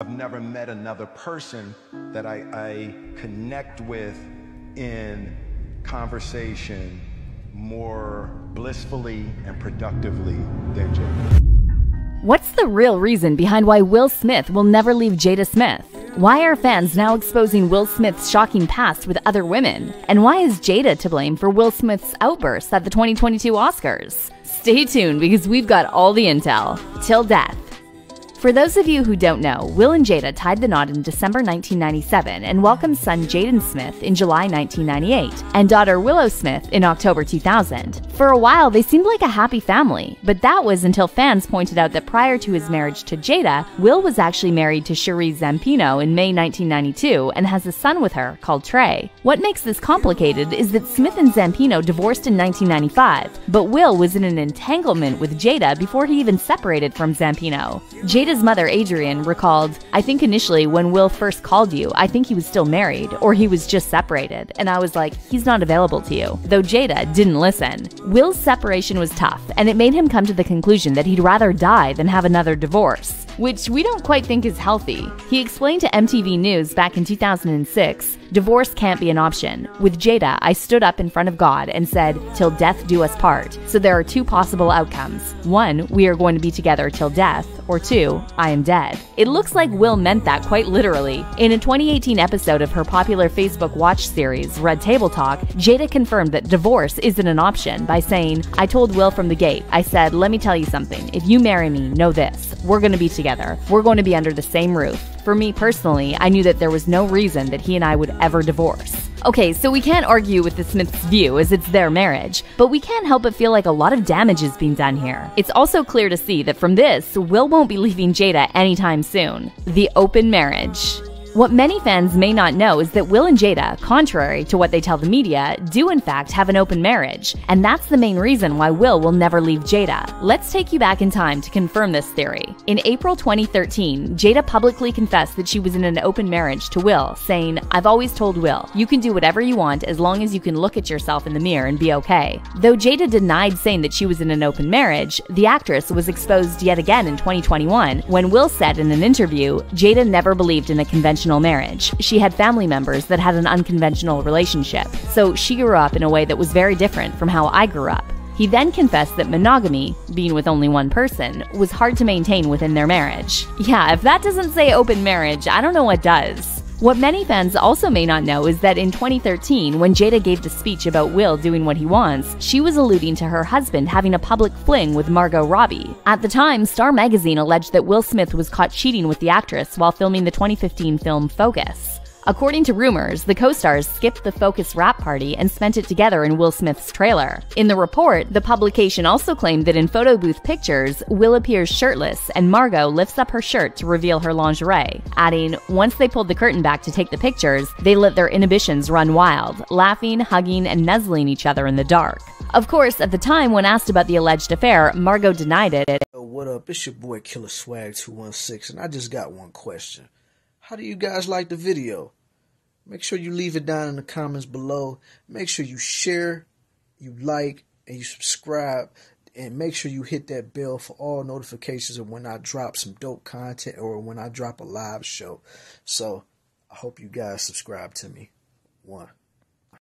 I've never met another person that I, I connect with in conversation more blissfully and productively than Jada. What's the real reason behind why Will Smith will never leave Jada Smith? Why are fans now exposing Will Smith's shocking past with other women? And why is Jada to blame for Will Smith's outbursts at the 2022 Oscars? Stay tuned because we've got all the intel. Till death. For those of you who don't know, Will and Jada tied the knot in December 1997 and welcomed son Jaden Smith in July 1998 and daughter Willow Smith in October 2000. For a while, they seemed like a happy family, but that was until fans pointed out that prior to his marriage to Jada, Will was actually married to Cherise Zampino in May 1992 and has a son with her called Trey. What makes this complicated is that Smith and Zampino divorced in 1995, but Will was in an entanglement with Jada before he even separated from Zampino. Jada Jada's mother, Adrienne, recalled, I think initially when Will first called you, I think he was still married or he was just separated. And I was like, he's not available to you. Though Jada didn't listen. Will's separation was tough, and it made him come to the conclusion that he'd rather die than have another divorce which we don't quite think is healthy. He explained to MTV News back in 2006 divorce can't be an option. With Jada, I stood up in front of God and said, Till death do us part. So there are two possible outcomes. One, we are going to be together till death, or two, I am dead. It looks like Will meant that quite literally. In a 2018 episode of her popular Facebook watch series, Red Table Talk, Jada confirmed that divorce isn't an option by saying, I told Will from the gate, I said, let me tell you something. If you marry me, know this. We're going to be together. We're going to be under the same roof. For me personally, I knew that there was no reason that he and I would ever divorce. Okay, so we can't argue with the Smiths' view as it's their marriage, but we can't help but feel like a lot of damage is being done here. It's also clear to see that from this, Will won't be leaving Jada anytime soon. The open marriage. What many fans may not know is that Will and Jada, contrary to what they tell the media, do in fact have an open marriage, and that's the main reason why Will will never leave Jada. Let's take you back in time to confirm this theory. In April 2013, Jada publicly confessed that she was in an open marriage to Will, saying, I've always told Will, you can do whatever you want as long as you can look at yourself in the mirror and be okay. Though Jada denied saying that she was in an open marriage, the actress was exposed yet again in 2021 when Will said in an interview, Jada never believed in a conventional conventional marriage. She had family members that had an unconventional relationship, so she grew up in a way that was very different from how I grew up. He then confessed that monogamy, being with only one person, was hard to maintain within their marriage. Yeah, if that doesn't say open marriage, I don't know what does. What many fans also may not know is that in 2013, when Jada gave the speech about Will doing what he wants, she was alluding to her husband having a public fling with Margot Robbie. At the time, Star Magazine alleged that Will Smith was caught cheating with the actress while filming the 2015 film Focus. According to rumors, the co stars skipped the Focus wrap party and spent it together in Will Smith's trailer. In the report, the publication also claimed that in photo booth pictures, Will appears shirtless and Margot lifts up her shirt to reveal her lingerie, adding, Once they pulled the curtain back to take the pictures, they let their inhibitions run wild, laughing, hugging, and nuzzling each other in the dark. Of course, at the time when asked about the alleged affair, Margot denied it. what up? It's your boy Killa Swag 216, and I just got one question. How do you guys like the video? Make sure you leave it down in the comments below. Make sure you share, you like, and you subscribe. And make sure you hit that bell for all notifications of when I drop some dope content or when I drop a live show. So I hope you guys subscribe to me. One.